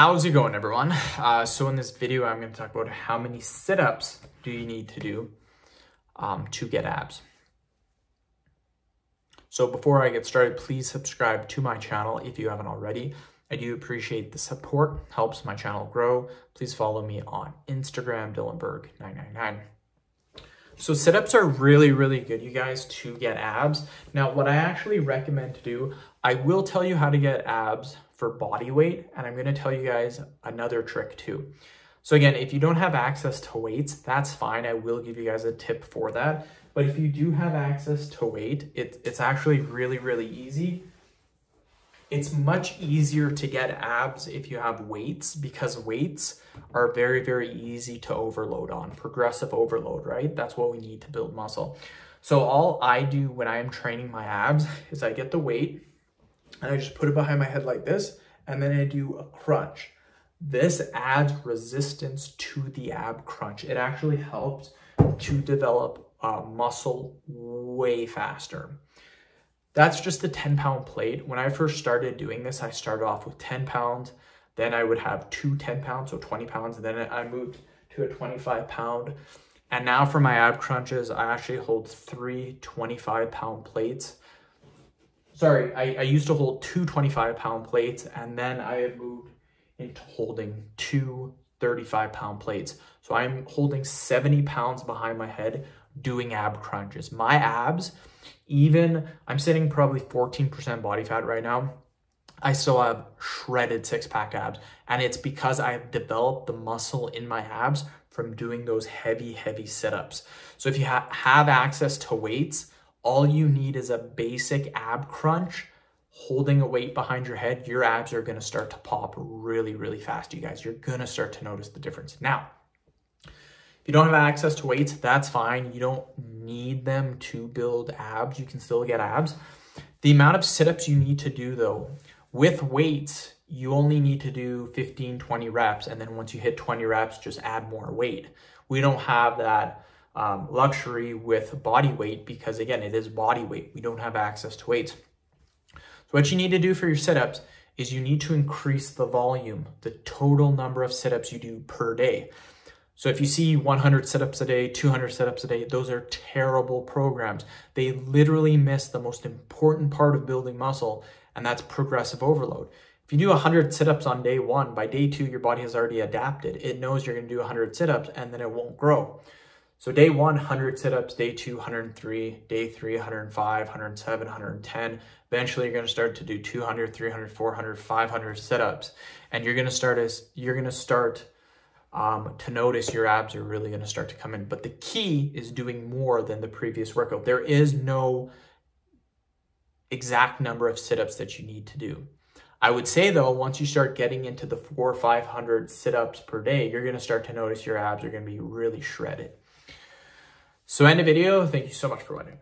How's it going everyone? Uh, so in this video, I'm gonna talk about how many sit-ups do you need to do um, to get abs. So before I get started, please subscribe to my channel if you haven't already. I do appreciate the support, helps my channel grow. Please follow me on Instagram, Dylanberg999. So sit-ups are really, really good, you guys, to get abs. Now, what I actually recommend to do, I will tell you how to get abs for body weight, and I'm gonna tell you guys another trick too. So again, if you don't have access to weights, that's fine. I will give you guys a tip for that. But if you do have access to weight, it, it's actually really, really easy it's much easier to get abs if you have weights because weights are very, very easy to overload on, progressive overload, right? That's what we need to build muscle. So all I do when I am training my abs is I get the weight and I just put it behind my head like this, and then I do a crunch. This adds resistance to the ab crunch. It actually helps to develop uh, muscle way faster. That's just a 10 pound plate. When I first started doing this, I started off with 10 pounds. Then I would have two 10 pounds, so 20 pounds. And then I moved to a 25 pound. And now for my ab crunches, I actually hold three 25 pound plates. Sorry, I, I used to hold two 25 pound plates and then I moved into holding two 35 pound plates. So I'm holding 70 pounds behind my head doing ab crunches. My abs, even I'm sitting probably 14% body fat right now. I still have shredded six pack abs. And it's because I have developed the muscle in my abs from doing those heavy, heavy sit ups. So if you ha have access to weights, all you need is a basic ab crunch holding a weight behind your head, your abs are gonna start to pop really, really fast, you guys. You're gonna start to notice the difference. Now, you don't have access to weights, that's fine. You don't need them to build abs. You can still get abs. The amount of sit-ups you need to do though, with weights, you only need to do 15, 20 reps. And then once you hit 20 reps, just add more weight. We don't have that um, luxury with body weight because again, it is body weight. We don't have access to weights. So what you need to do for your sit-ups is you need to increase the volume, the total number of sit-ups you do per day. So if you see 100 sit-ups a day, 200 sit-ups a day, those are terrible programs. They literally miss the most important part of building muscle, and that's progressive overload. If you do 100 sit-ups on day one, by day two, your body has already adapted. It knows you're gonna do 100 sit-ups, and then it won't grow. So day one, 100 sit-ups, day two, 103, day three, 105, 107, 110. Eventually, you're gonna start to do 200, 300, 400, 500 sit-ups, and you're gonna start as you're gonna start um, to notice your abs are really going to start to come in. But the key is doing more than the previous workout. There is no exact number of sit-ups that you need to do. I would say though, once you start getting into the four or 500 sit-ups per day, you're going to start to notice your abs are going to be really shredded. So end the video. Thank you so much for watching.